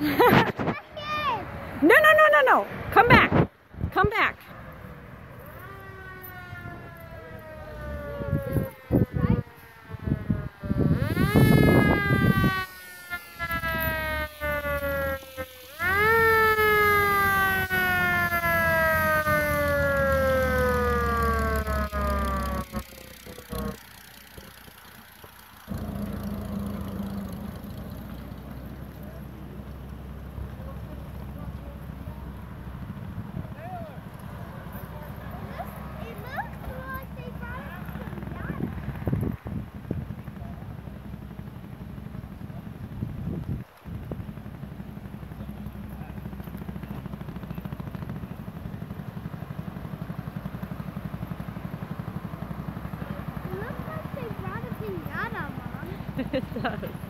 no, no, no, no, no. Come back. Come back. it does.